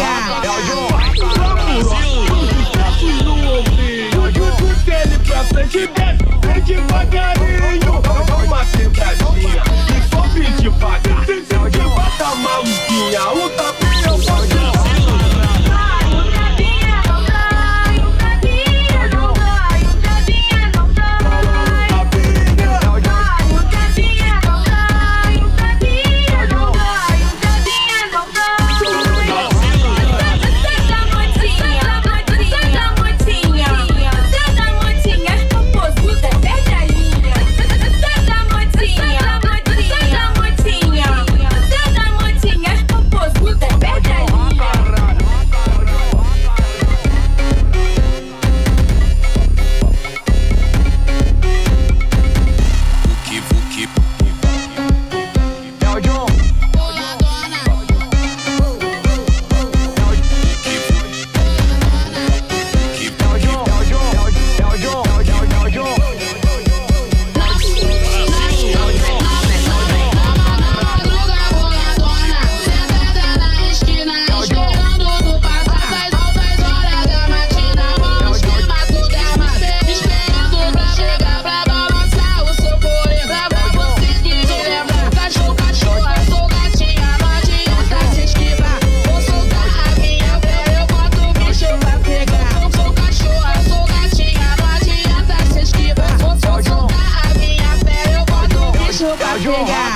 É o John! Frente desce, devagarinho Dá uma sentadinha E sobe devagar Sente que bata maluquinha Yeah.